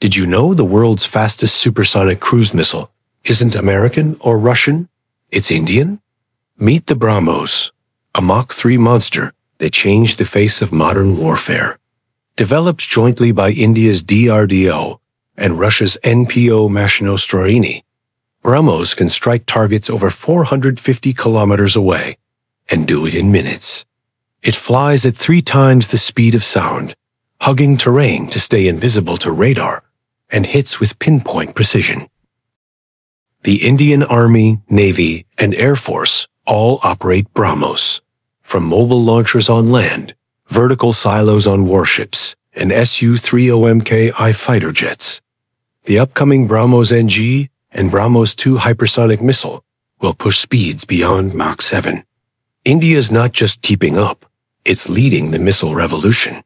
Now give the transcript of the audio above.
Did you know the world's fastest supersonic cruise missile isn't American or Russian? It's Indian? Meet the BrahMos, a Mach 3 monster that changed the face of modern warfare. Developed jointly by India's DRDO and Russia's NPO Mashinostroyeniya, BrahMos can strike targets over 450 kilometers away and do it in minutes. It flies at three times the speed of sound, hugging terrain to stay invisible to radar, and hits with pinpoint precision. The Indian Army, Navy, and Air Force all operate BrahMos, from mobile launchers on land, vertical silos on warships, and Su-30MKI fighter jets. The upcoming BrahMos NG and BrahMos 2 hypersonic missile will push speeds beyond Mach 7. India's not just keeping up, it's leading the missile revolution.